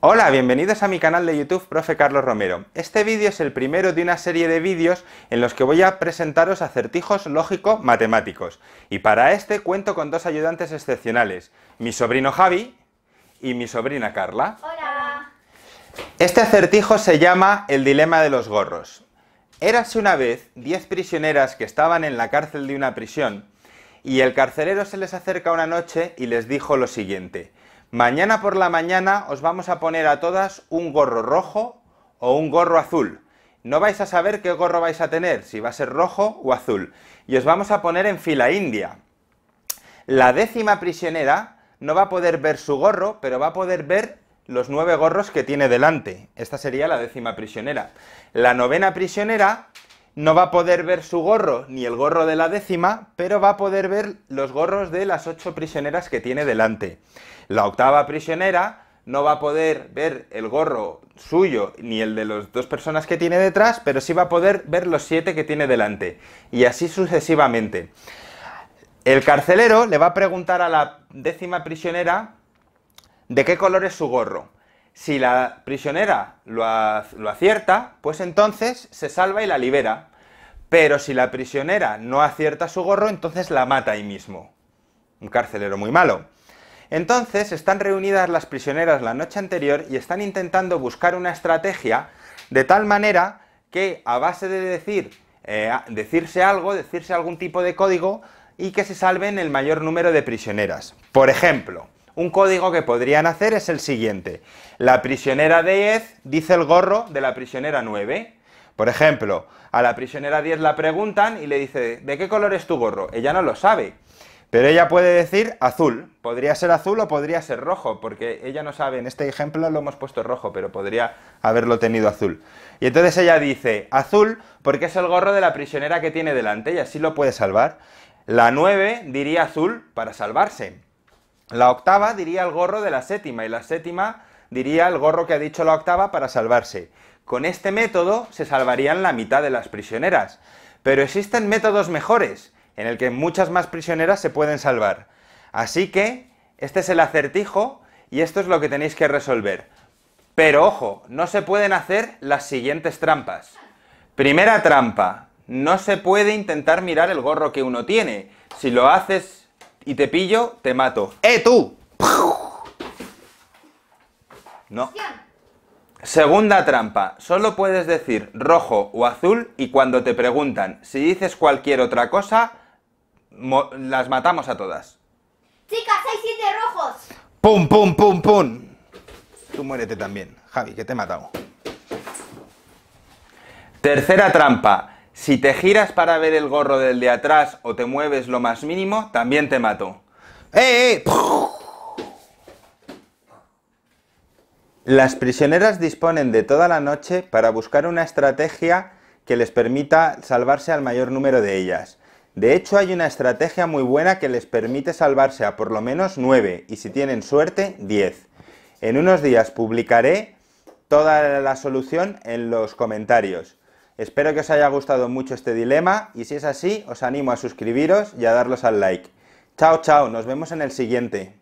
Hola, bienvenidos a mi canal de YouTube Profe Carlos Romero. Este vídeo es el primero de una serie de vídeos en los que voy a presentaros acertijos lógico-matemáticos. Y para este cuento con dos ayudantes excepcionales, mi sobrino Javi y mi sobrina Carla. Hola. Este acertijo se llama El dilema de los gorros. Érase una vez diez prisioneras que estaban en la cárcel de una prisión y el carcelero se les acerca una noche y les dijo lo siguiente. Mañana por la mañana os vamos a poner a todas un gorro rojo o un gorro azul. No vais a saber qué gorro vais a tener, si va a ser rojo o azul. Y os vamos a poner en fila india. La décima prisionera no va a poder ver su gorro, pero va a poder ver los nueve gorros que tiene delante. Esta sería la décima prisionera. La novena prisionera no va a poder ver su gorro ni el gorro de la décima, pero va a poder ver los gorros de las ocho prisioneras que tiene delante. La octava prisionera no va a poder ver el gorro suyo ni el de las dos personas que tiene detrás, pero sí va a poder ver los siete que tiene delante. Y así sucesivamente. El carcelero le va a preguntar a la décima prisionera de qué color es su gorro. Si la prisionera lo, acierta, pues entonces se salva y la libera. Pero si la prisionera no acierta su gorro, entonces la mata ahí mismo. Un carcelero muy malo. Entonces están reunidas las prisioneras la noche anterior y están intentando buscar una estrategia de tal manera que a base de decir, eh, decirse algo, decirse algún tipo de código y que se salven el mayor número de prisioneras. Por ejemplo, un código que podrían hacer es el siguiente. La prisionera 10 dice el gorro de la prisionera 9. Por ejemplo, a la prisionera 10 la preguntan y le dice, ¿de qué color es tu gorro? Ella no lo sabe. Pero ella puede decir azul. Podría ser azul o podría ser rojo, porque ella no sabe. En este ejemplo lo hemos puesto rojo, pero podría haberlo tenido azul. Y entonces ella dice azul porque es el gorro de la prisionera que tiene delante y así lo puede salvar. La 9 diría azul para salvarse. La octava diría el gorro de la séptima y la séptima diría el gorro que ha dicho la octava para salvarse. Con este método se salvarían la mitad de las prisioneras. Pero existen métodos mejores, en el que muchas más prisioneras se pueden salvar. Así que este es el acertijo y esto es lo que tenéis que resolver. Pero ojo, no se pueden hacer las siguientes trampas. Primera trampa, no se puede intentar mirar el gorro que uno tiene. Si lo haces y te pillo, te mato. ¡Eh, tú! No. Segunda trampa, solo puedes decir rojo o azul y cuando te preguntan si dices cualquier otra cosa, las matamos a todas. Chicas, hay siete rojos. ¡Pum, pum, pum, pum! Tú muérete también, Javi, que te he matado. Tercera trampa. Si te giras para ver el gorro del de atrás o te mueves lo más mínimo, también te mato. ¡Eh, eh! Las prisioneras disponen de toda la noche para buscar una estrategia que les permita salvarse al mayor número de ellas. De hecho, hay una estrategia muy buena que les permite salvarse a por lo menos 9 y si tienen suerte, 10. En unos días publicaré toda la solución en los comentarios. Espero que os haya gustado mucho este dilema y si es así, os animo a suscribiros y a darlos al like. Chao, chao, nos vemos en el siguiente.